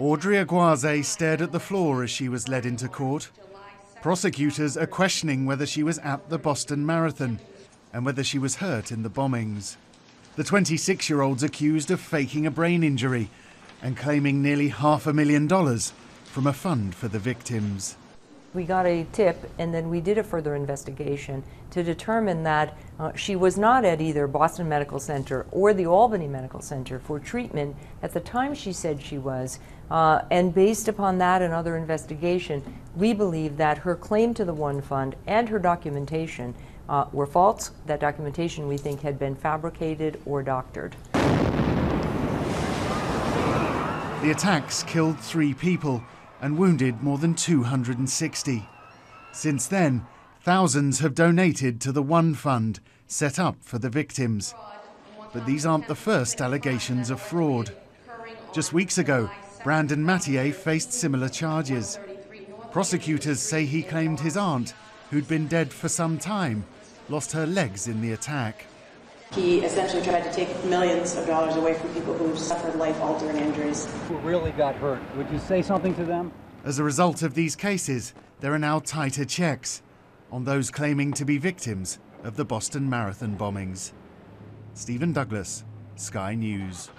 Audrea Gause stared at the floor as she was led into court. Prosecutors are questioning whether she was at the Boston Marathon and whether she was hurt in the bombings. The 26 year old's accused of faking a brain injury and claiming nearly half a million dollars from a fund for the victims. We got a tip and then we did a further investigation to determine that uh, she was not at either Boston Medical Center or the Albany Medical Center for treatment at the time she said she was. Uh, and based upon that and other investigation, we believe that her claim to the One Fund and her documentation uh, were false. That documentation we think had been fabricated or doctored. The attacks killed three people and wounded more than 260. Since then, thousands have donated to the One Fund set up for the victims. But these aren't the first allegations of fraud. Just weeks ago, Branden Mattier faced similar charges. Prosecutors say he claimed his aunt, who'd been dead for some time, lost her legs in the attack. He essentially tried to take millions of dollars away from people who suffered life-altering injuries. Who really got hurt? Would you say something to them? As a result of these cases, there are now tighter checks on those claiming to be victims of the Boston Marathon bombings. Stephen Douglas, Sky News.